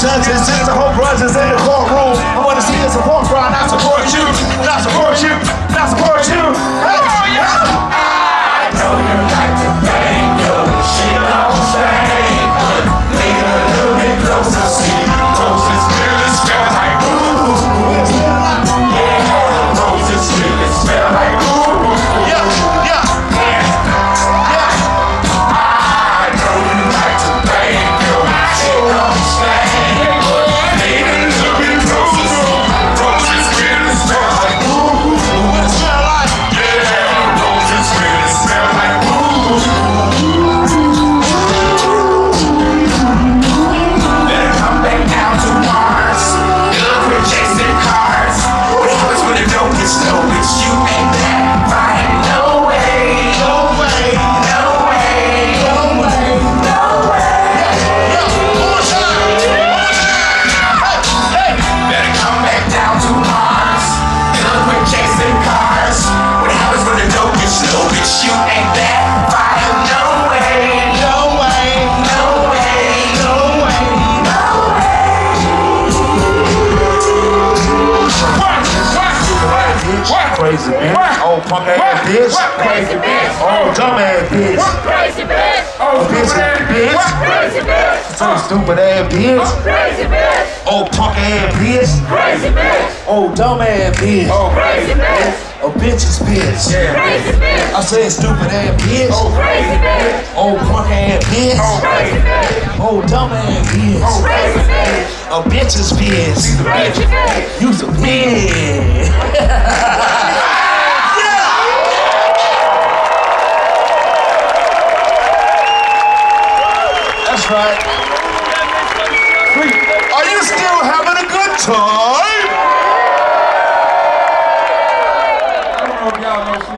judges, the whole brothers in the courtroom. Oh, punk ass bitch. Crazy bitch. Oh, dumb ass bitch. Crazy bitch. Oh, bitch ass bitch. Crazy bitch. So stupid ass bitch. Crazy bitch. Oh, punk ass bitch. Crazy bitch. Oh, dumb ass bitch. Oh, Crazy bitch. oh, bitches bitch. Crazy bitch. I said stupid ass bitch. Oh. Crazy bitch. Oh, punk ass bitch. Oh. Crazy bitch. Oh, dumb ass bitch. Crazy bitch. Oh, bitches bitch. Crazy bitch. You's a bitch. Are you still having